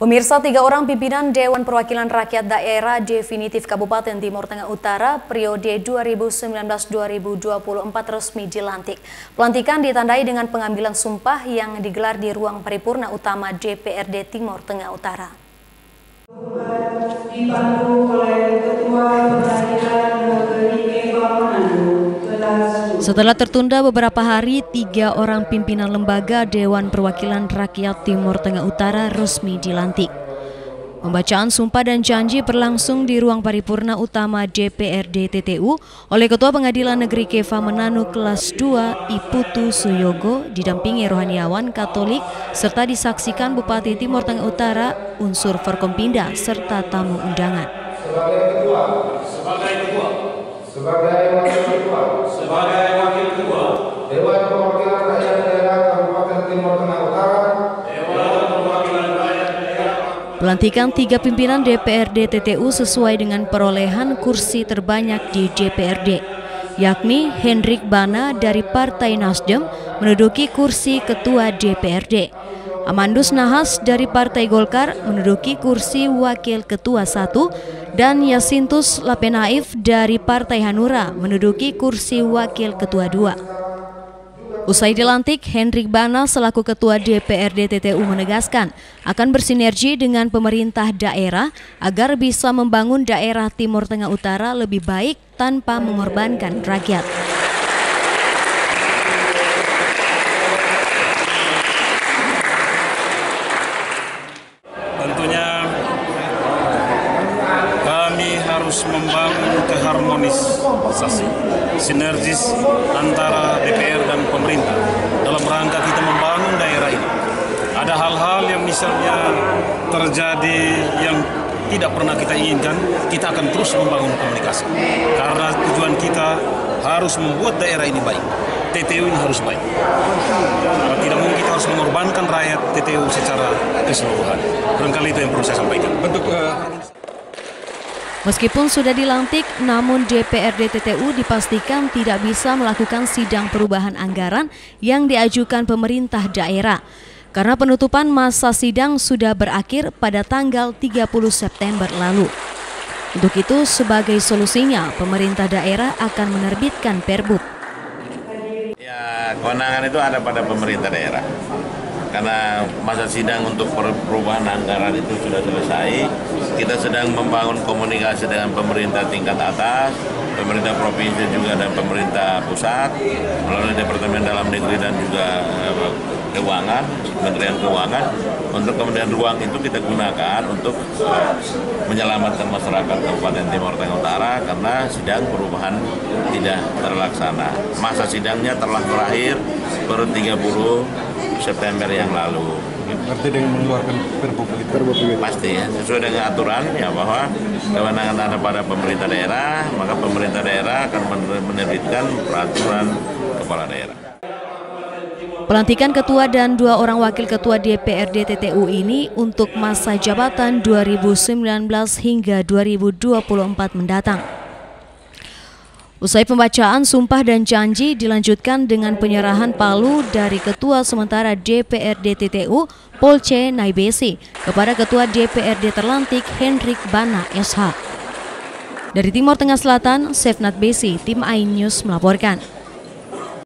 Pemirsa, tiga orang pimpinan Dewan Perwakilan Rakyat Daerah Definitif Kabupaten Timur Tengah Utara periode 2019-2024 resmi dilantik. Pelantikan ditandai dengan pengambilan sumpah yang digelar di ruang paripurna utama DPRD Timur Tengah Utara. Setelah tertunda beberapa hari, tiga orang pimpinan lembaga Dewan Perwakilan Rakyat Timur Tengah Utara resmi dilantik. Pembacaan sumpah dan janji berlangsung di ruang paripurna utama DPRD TTU oleh Ketua Pengadilan Negeri Keva Menanu kelas 2 Iputu Suyogo didampingi rohaniawan Katolik serta disaksikan Bupati Timur Tengah Utara, unsur Forkompinda serta tamu undangan. Sebagai ketua, sebagai ketua, sebagai wakil ketua, sebagai Dewan Perwakilan Rakyat Daerah Kabupaten Timur Tengah Utara. Pelantikan tiga pimpinan DPRD TTU sesuai dengan perolehan kursi terbanyak di DPRD, yakni Hendrik Bana dari Partai Nasdem menduduki kursi Ketua DPRD, Amandus Nahas dari Partai Golkar menduduki kursi Wakil Ketua 1 dan Yasintus Lapenaif dari Partai Hanura menduduki kursi Wakil Ketua 2. Usai dilantik, Hendrik Bana selaku Ketua DPRD TTU menegaskan akan bersinergi dengan pemerintah daerah agar bisa membangun daerah Timur Tengah Utara lebih baik tanpa mengorbankan rakyat. Harus membangun keharmonisasi, sinergis antara DPR dan pemerintah dalam rangka kita membangun daerah ini. Ada hal-hal yang misalnya terjadi yang tidak pernah kita inginkan, kita akan terus membangun komunikasi. Karena tujuan kita harus membuat daerah ini baik. TTU ini harus baik. Tidak mungkin kita harus mengorbankan rakyat TTU secara keseluruhan. Barangkali itu yang perlu saya sampaikan. Bentuk uh, Meskipun sudah dilantik, namun DPRD TTU dipastikan tidak bisa melakukan sidang perubahan anggaran yang diajukan pemerintah daerah. Karena penutupan masa sidang sudah berakhir pada tanggal 30 September lalu. Untuk itu, sebagai solusinya, pemerintah daerah akan menerbitkan perbuk. Ya, kewenangan itu ada pada pemerintah daerah karena masa sidang untuk perubahan anggaran itu sudah selesai. Kita sedang membangun komunikasi dengan pemerintah tingkat atas, pemerintah provinsi juga dan pemerintah pusat melalui Departemen Dalam Negeri dan juga Keuangan, Kementerian Keuangan untuk kemudian ruang itu kita gunakan untuk eh, menyelamatkan masyarakat Kabupaten Timur Tengah Utara karena sidang perubahan tidak terlaksana. Masa sidangnya telah berakhir per 30 September yang lalu. Berarti dengan mengeluarkan perpu begitu? Pasti ya, sesuai dengan aturan ya bahwa kewenangan ada pada pemerintah daerah, maka pemerintah daerah akan menerbitkan peraturan kepala daerah. Pelantikan ketua dan dua orang wakil ketua DPRD TTU ini untuk masa jabatan 2019 hingga 2024 mendatang. Usai pembacaan sumpah dan janji dilanjutkan dengan penyerahan palu dari Ketua Sementara DPRD TTU Polce Naibesi kepada Ketua DPRD terlantik Hendrik Bana SH. Dari Timur Tengah Selatan, Sefnat Besi, Tim Ain News melaporkan.